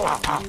Ah, ah.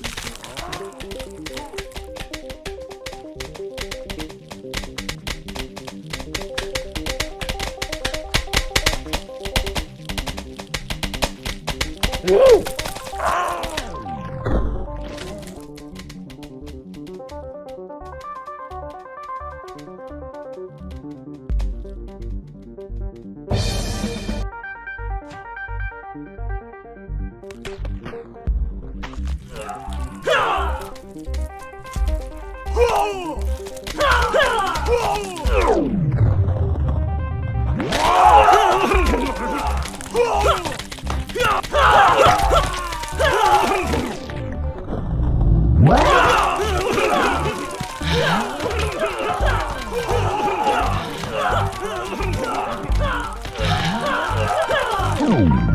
Boom!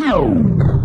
Oh!